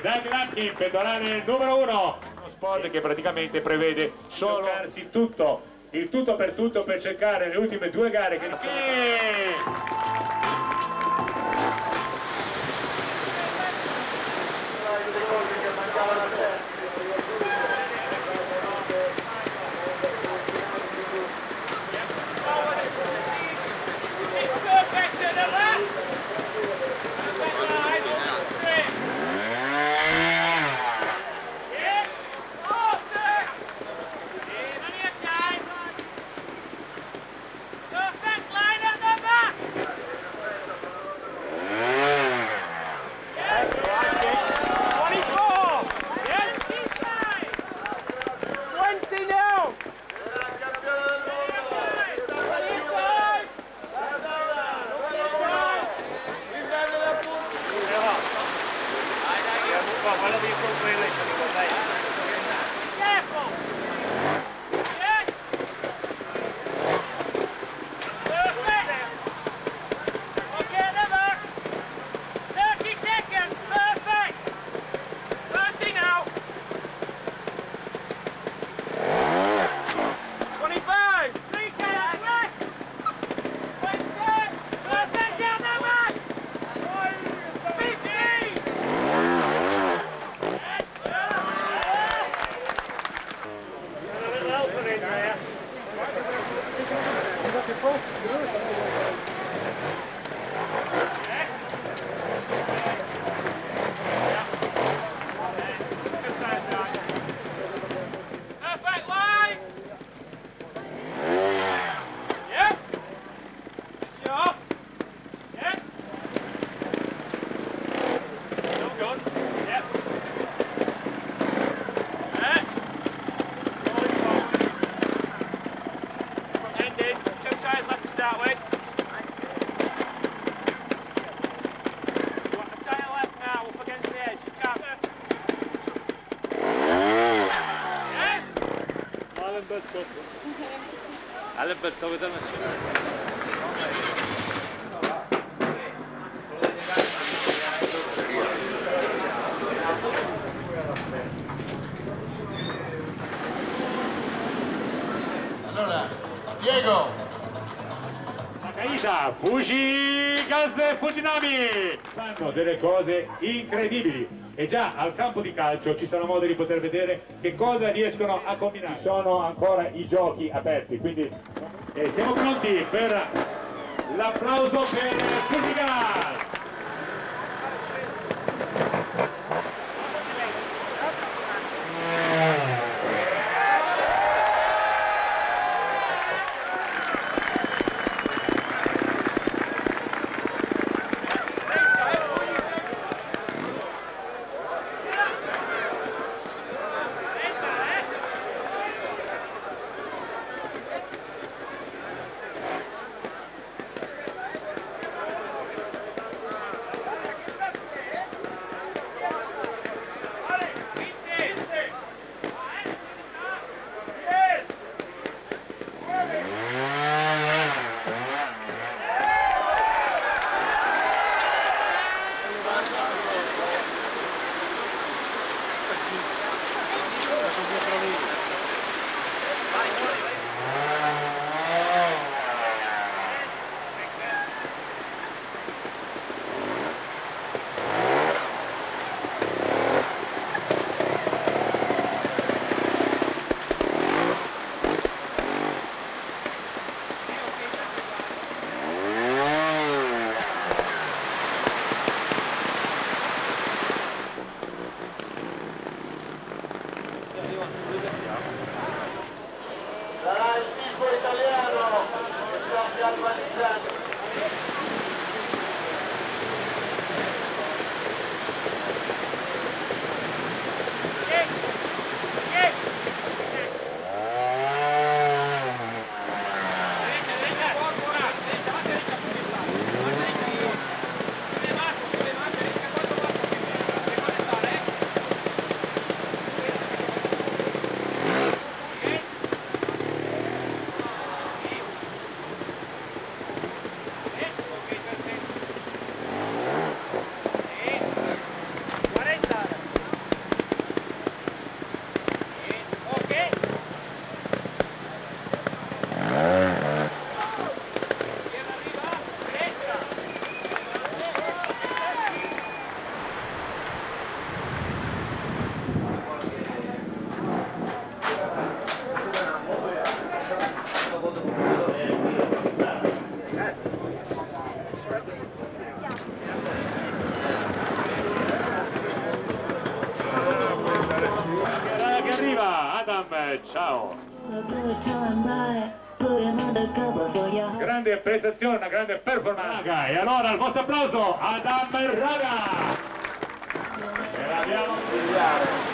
Doug Lampkin, pedonale numero uno. Uno sport che praticamente prevede solo giocarsi tutto, il tutto per tutto per cercare le ultime due gare che... Perfect Alberto, vedete Allora, Diego, Takahisa, Fujigas Fujinami fanno delle cose incredibili e già al campo di calcio ci sono modi di poter vedere che cosa riescono a combinare. Ci sono ancora i giochi aperti, quindi eh, siamo pronti per l'applauso per Fujigas. Grande prestazione, una grande performance. Raga, e allora il vostro applauso Adam Amber Raga. E l'abbiamo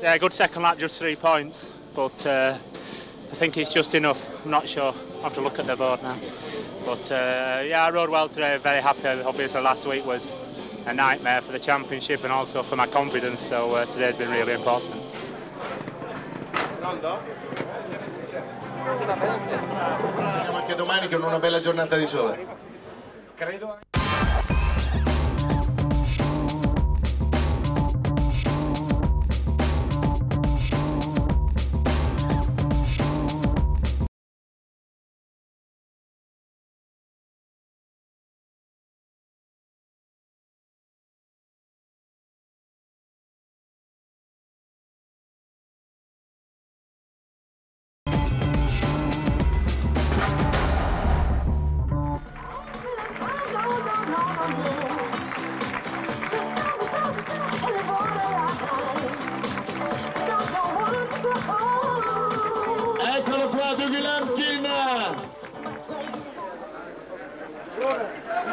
Yeah, good second lap, just three points, but uh, I think it's just enough. I'm not sure. I have to look at the board now. But uh, yeah, I rode well today. Very happy. Obviously, last week was a nightmare for the championship and also for my confidence. So uh, today's been really important. Speriamo anche domani con una bella giornata di sole. Eccolo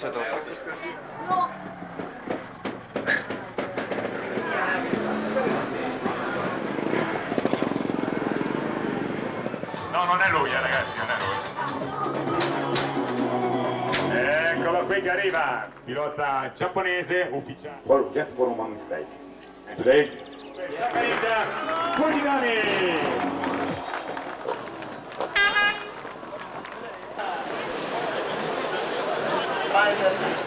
I smesso tutto. No, non è lui, eh, ragazzi, non è lui. Eccolo qui che arriva, pilota giapponese ufficiale. For, just for one mistake. And today, Sakarita Fujinami. by the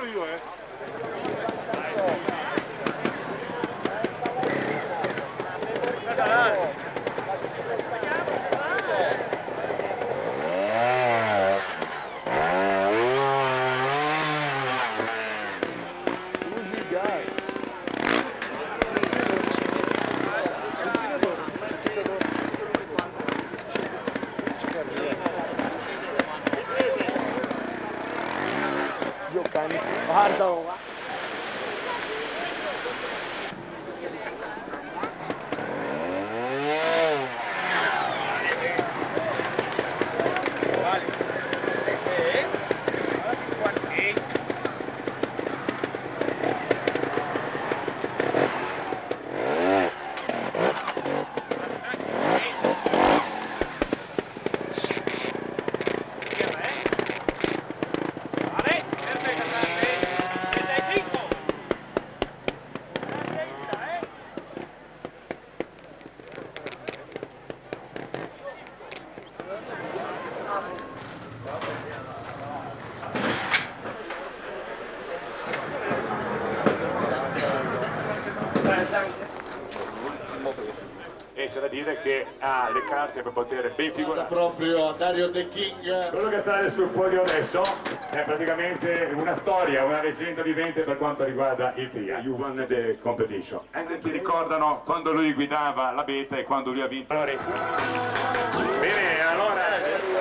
che non c'entro io, eh. E c'è da dire che ha le carte per poter ben figurare. proprio Dario The King. Quello che sale sul podio adesso è praticamente una storia, una leggenda vivente per quanto riguarda il TRIA. You won the competition. E ti ricordano quando lui guidava la beta e quando lui ha vinto. Allora, bene, allora...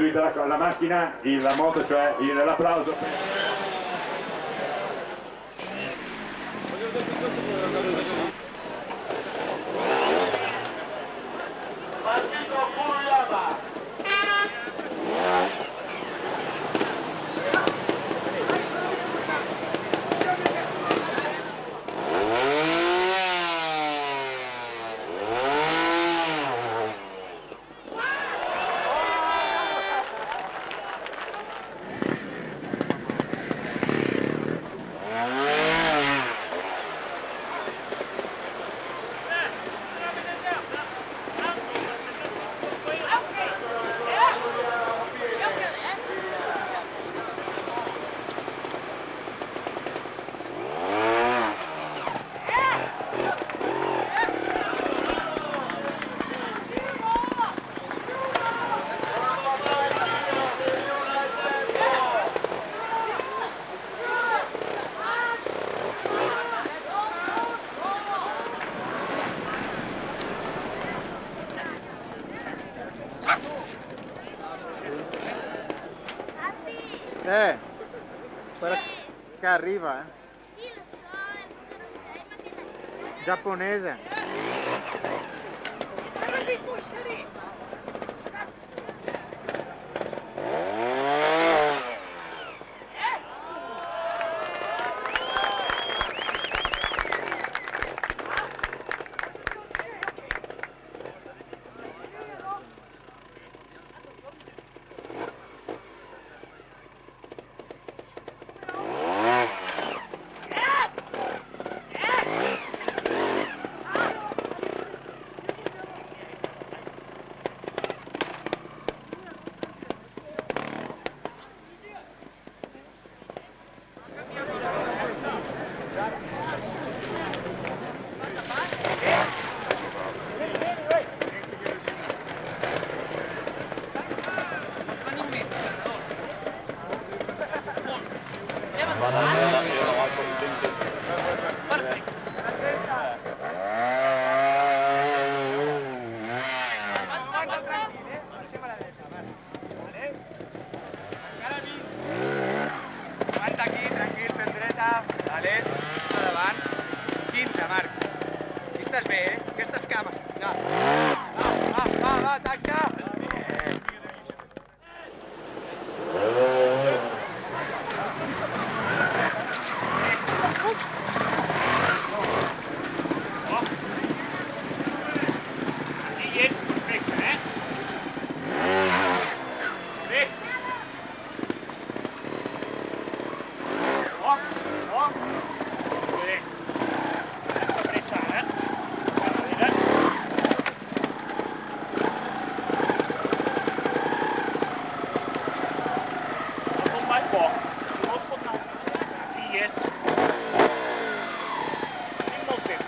libero più la macchina, la moto, cioè l'applauso. arriba. ¿eh? Sí, lo son. Japonesa. dreta, vale? Una davant. 15, Marc. Aquí estàs bé, eh? Aquestes cames. Ja. Va, va, va, va, tanca. penalty.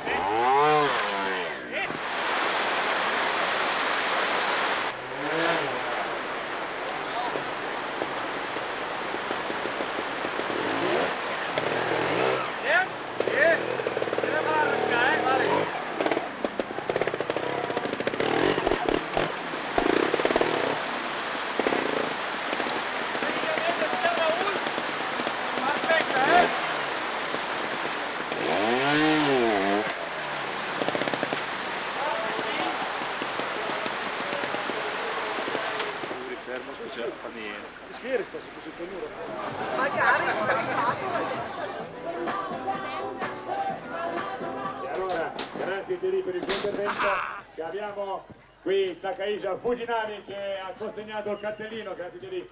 Abbiamo qui Takaisha Fujinami che ha consegnato il cartellino, grazie Thierry,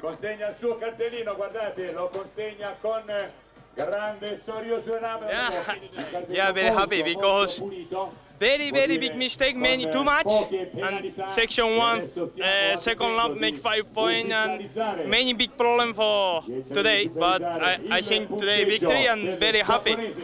consegna il suo cartellino, guardate, lo consegna con grande sorriso ampio. Yeah, very happy because very very big mistake, many too much, and section one uh, second lap make five point and many big problem for today. But I, I think today victory and very happy.